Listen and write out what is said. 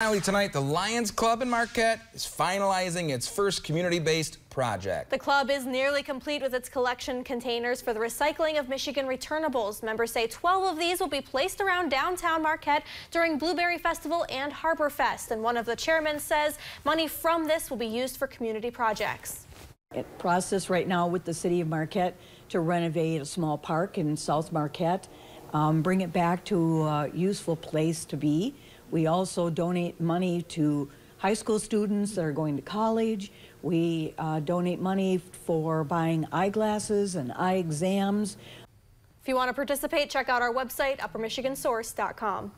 Finally tonight, the Lions Club in Marquette is finalizing its first community-based project. The club is nearly complete with its collection containers for the recycling of Michigan returnables. Members say 12 of these will be placed around downtown Marquette during Blueberry Festival and Harbor Fest. And one of the chairmen says money from this will be used for community projects. It process right now with the city of Marquette to renovate a small park in South Marquette, um, bring it back to a useful place to be. We also donate money to high school students that are going to college. We uh, donate money for buying eyeglasses and eye exams. If you want to participate, check out our website, uppermichigansource.com.